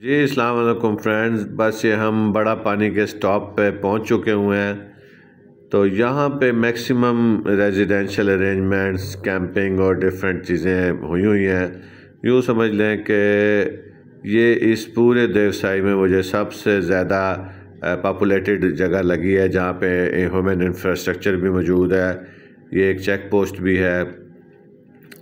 जी वालेकुम फ्रेंड्स। बस ये हम बड़ा पानी के स्टॉप पे पहुँच चुके हुए हैं। तो यहाँ पे मैक्सिमम रेजिडेंशियल अरेंजमेंट्स, कैंपिंग और डिफरेंट चीज़ें हुई हुई हैं। यूँ समझ लें कि ये इस पूरे देवसाई में मुझे सबसे ज़्यादा पॉपुलेटेड जगह लगी है, जहाँ पे ह्यूमन इंफ्रास्ट्रक्चर भी मौजूद है। ये एक चेक पोस्ट भी है।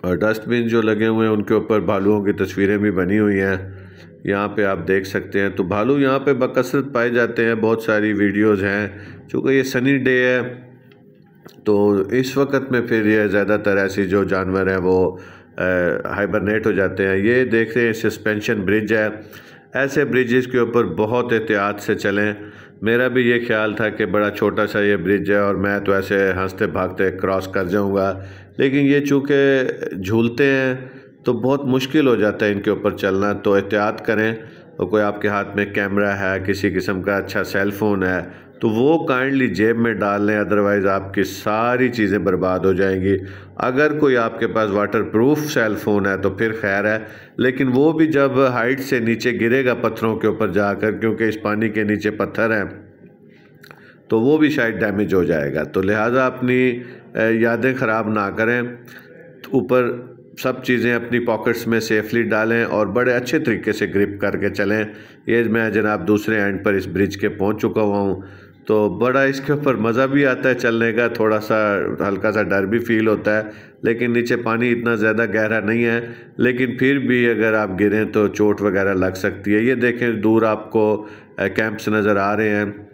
और डस्टबिन जो लगे हुए हैं, उनके ऊपर भालुओं की तस्वीरें भी बनी हुई हैं। यहाँ पे आप देख सकते हैं। तो भालू यहाँ पे बकसरत पाए जाते हैं, बहुत सारी वीडियोस हैं। चूँकि ये सनी डे है तो इस वक्त में फिर ये ज़्यादातर ऐसी जो जानवर हैं वो हाइबरनेट हो जाते हैं। ये देख रहे हैं सस्पेंशन ब्रिज है। ऐसे ब्रिजेस के ऊपर बहुत एहतियात से चलें। मेरा भी ये ख्याल था कि बड़ा छोटा सा ये ब्रिज है और मैं तो ऐसे हँसते भागते क्रॉस कर जाऊँगा। लेकिन ये चूँकि झूलते हैं तो बहुत मुश्किल हो जाता है इनके ऊपर चलना। तो एहतियात करें। और कोई आपके हाथ में कैमरा है, किसी किस्म का अच्छा सेल फ़ोन है तो वो काइंडली जेब में डाल लें अदरवाइज़ आपकी सारी चीज़ें बर्बाद हो जाएँगी। अगर कोई आपके पास वाटर प्रूफ सेल फ़ोन है तो फिर खैर है। लेकिन वो भी जब हाइट से नीचे गिरेगा पत्थरों के ऊपर जाकर, क्योंकि इस पानी के नीचे पत्थर हैं तो वो भी शायद डैमेज हो जाएगा। तो लिहाजा अपनी यादें ख़राब ना करें। ऊपर सब चीज़ें अपनी पॉकेट्स में सेफली डालें और बड़े अच्छे तरीके से ग्रिप करके चलें। ये मैं जनाब दूसरे एंड पर इस ब्रिज के पहुँच चुका हुआ हूँ। तो बड़ा इसके ऊपर मज़ा भी आता है चलने का थोड़ा सा हल्का सा डर भी फील होता है, लेकिन नीचे पानी इतना ज़्यादा गहरा नहीं है। लेकिन फिर भी अगर आप गिरें तो चोट वगैरह लग सकती है। ये देखें, दूर आपको कैंप्स नज़र आ रहे हैं।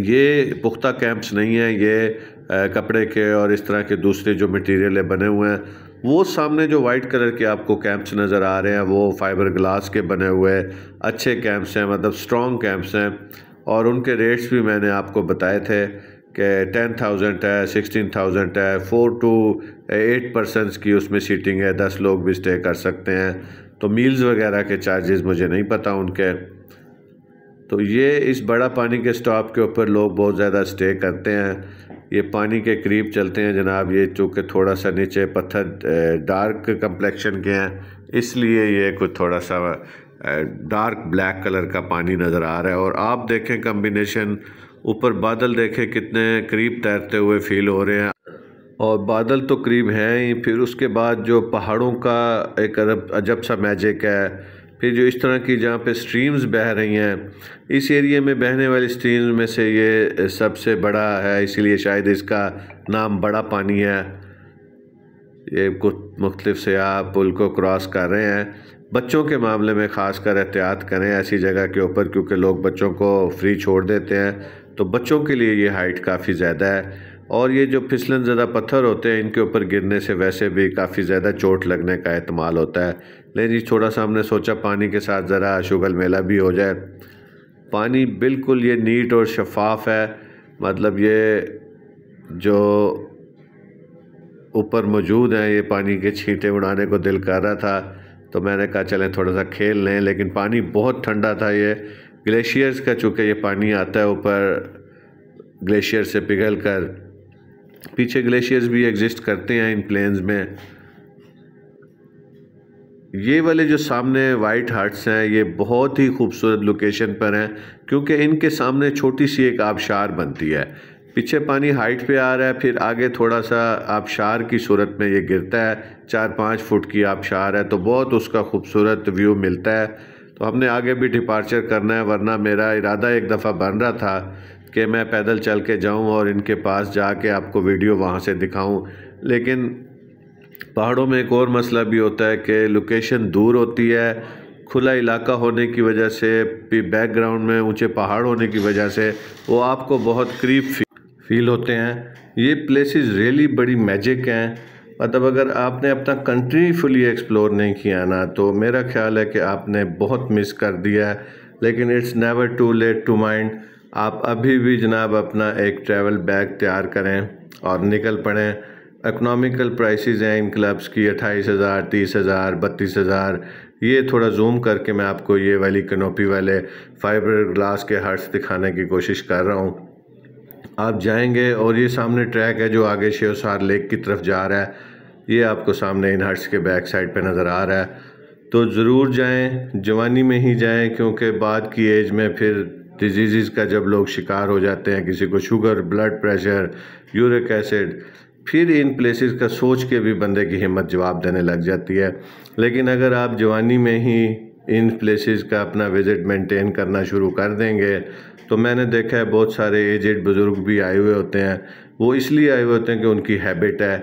ये पुख्ता कैंप्स नहीं है, ये कपड़े के और इस तरह के दूसरे जो मटेरियल बने हुए हैं। वो सामने जो वाइट कलर के आपको कैंप्स नज़र आ रहे हैं, वो फाइबर ग्लास के बने हुए अच्छे कैंप्स हैं मतलब स्ट्रॉन्ग कैंप्स हैं। और उनके रेट्स भी मैंने आपको बताए थे कि टेन थाउज़ेंड है सिक्सटीन थाउज़ेंड है फ़ोर टू एट परसेंट्स की उसमें सीटिंग है, दस लोग भी स्टे कर सकते हैं। तो मील्स वगैरह के चार्जेस मुझे नहीं पता उनके। तो ये इस बड़ा पानी के स्टॉप के ऊपर लोग बहुत ज़्यादा स्टे करते हैं। ये पानी के करीब चलते हैं जनाब, ये चूँकि थोड़ा सा नीचे पत्थर डार्क कम्प्लेक्शन के हैं, इसलिए ये कुछ थोड़ा सा डार्क ब्लैक कलर का पानी नज़र आ रहा है। और आप देखें कम्बिनेशन ऊपर बादल देखें कितने करीब तैरते हुए फील हो रहे हैं। और बादल तो करीब हैं ही, फिर उसके बाद जो पहाड़ों का एक अरब, अजब सा मैजिक है फिर जो इस तरह की जहाँ पे स्ट्रीम्स बह रही हैं, इस एरिए में बहने वाली स्ट्रीम्स में से ये सबसे बड़ा है, इसीलिए शायद इसका नाम बड़ा पानी है। ये कुछ मुख्तलिफ़ से आप पुल को क्रॉस कर रहे हैं। बच्चों के मामले में ख़ास कर एहतियात करें ऐसी जगह के ऊपर, क्योंकि लोग बच्चों को फ्री छोड़ देते हैं तो बच्चों के लिए ये हाइट काफ़ी ज़्यादा है। और ये जो फिसलन ज़्यादा पत्थर होते हैं, इनके ऊपर गिरने से वैसे भी काफ़ी ज़्यादा चोट लगने का एहतमाल होता है। लेकिन जी थोड़ा सा हमने सोचा पानी के साथ ज़रा शुगल मेला भी हो जाए। पानी बिल्कुल ये नीट और शफाफ है। मतलब ये जो ऊपर मौजूद हैं, ये पानी के छींटे उड़ाने को दिल कर रहा था। तो मैंने कहा, चलें, थोड़ा सा खेल लें। लेकिन पानी बहुत ठंडा था ये। ग्लेशियर्स का चूँकि ये पानी आता है ऊपर, ग्लेशियर से पिघल कर। पीछे ग्लेशियर्स भी एग्जिस्ट करते हैं इन प्लेन्स में। ये वाले जो सामने वाइट हट्स हैं, ये बहुत ही खूबसूरत लोकेशन पर हैं, क्योंकि इनके सामने छोटी सी एक आबशार बनती है। पीछे पानी हाइट पे आ रहा है, फिर आगे थोड़ा सा आबशार की सूरत में ये गिरता है, चार पाँच फुट की आबशार है तो बहुत उसका खूबसूरत व्यू मिलता है। तो हमने आगे भी डिपार्चर करना है, वरना मेरा इरादा एक दफ़ा बन रहा था कि मैं पैदल चल के जाऊँ और इनके पास जाके आपको वीडियो वहाँ से दिखाऊँ। लेकिन पहाड़ों में एक और मसला भी होता है कि लोकेशन दूर होती है, खुला इलाका होने की वजह से बैकग्राउंड में ऊँचे पहाड़ होने की वजह से, वो आपको बहुत करीब फील होते हैं। ये प्लेसेस रियली बड़ी मैजिक हैं। मतलब अगर आपने अपना कंट्री फुली एक्सप्लोर नहीं किया ना तो मेरा ख्याल है कि आपने बहुत मिस कर दिया है। लेकिन it's never too late to mind आप अभी भी जनाब अपना एक ट्रैवल बैग तैयार करें और निकल पड़ें। इकनॉमिकल प्राइसेस हैं इन क्लब्स की अट्ठाईस हज़ार, तीस हज़ार, बत्तीस हज़ार। ये थोड़ा जूम करके मैं आपको ये वाली कनोपी वाले फाइबर ग्लास के हर्ट्स दिखाने की कोशिश कर रहा हूँ। आप जाएँगे और ये सामने ट्रैक है जो आगे शेवसार लेक की तरफ़ जा रहा है। ये आपको सामने इन हर्ट्स के बैक साइड पे नज़र आ रहा है। तो ज़रूर जाएँ, जवानी में ही जाएँ, क्योंकि बाद की एज में फिर डिज़ीज़ का जब लोग शिकार हो जाते हैं, किसी को sugar blood pressure uric acid फिर इन प्लेसेस का सोच के भी बंदे की हिम्मत जवाब देने लग जाती है। लेकिन अगर आप जवानी में ही इन प्लेसेस का अपना विज़िट मेंटेन करना शुरू कर देंगे तो मैंने देखा है बहुत सारे एजेड बुज़ुर्ग भी आए हुए होते हैं। वो इसलिए आए हुए होते हैं कि उनकी हैबिट है।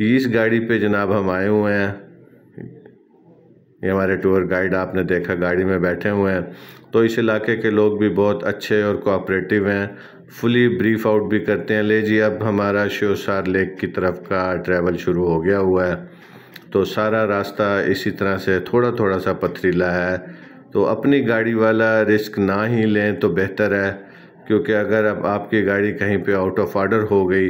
इस गाड़ी पे जनाब हम आए हुए हैं। ये हमारे टूर गाइड आपने देखा, गाड़ी में बैठे हुए हैं। तो इस इलाके के लोग भी बहुत अच्छे और कोऑपरेटिव हैं। फुली ब्रीफ आउट भी करते हैं। ले जी, अब हमारा श्योसार लेक की तरफ़ का ट्रैवल शुरू हो गया हुआ है। तो सारा रास्ता इसी तरह से थोड़ा थोड़ा सा पथरीला है। तो अपनी गाड़ी वाला रिस्क ना ही लें तो बेहतर है, क्योंकि अगर अब आपकी गाड़ी कहीं पे आउट ऑफ़ आर्डर हो गई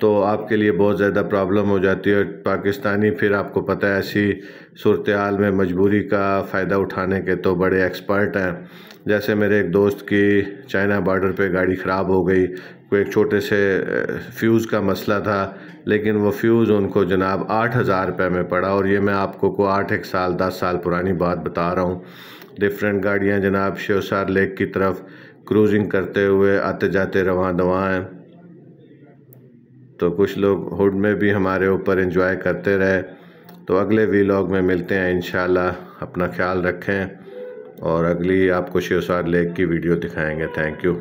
तो आपके लिए बहुत ज़्यादा प्रॉब्लम हो जाती है पाकिस्तानी फिर आपको पता है ऐसी सूरत हाल में मजबूरी का फ़ायदा उठाने के तो बड़े एक्सपर्ट हैं। जैसे मेरे एक दोस्त की चाइना बॉर्डर पे गाड़ी ख़राब हो गई कोई एक छोटे से फ्यूज़ का मसला था, लेकिन वो फ्यूज़ उनको जनाब आठ हज़ार रुपये में पड़ा और ये मैं आपको को आठ, एक साल, दस साल पुरानी बात बता रहा हूँ। डिफरेंट गाड़ियाँ जनाब शेवसार लेक की तरफ़ क्रूजिंग करते हुए आते जाते रवा दवा हैं। तो कुछ लोग हुड में भी हमारे ऊपर इंजॉय करते रहे। तो अगले वीलॉग में मिलते हैं इन अपना ख्याल रखें और अगली आपको शेवसार लेक की वीडियो दिखाएँगे। Thank you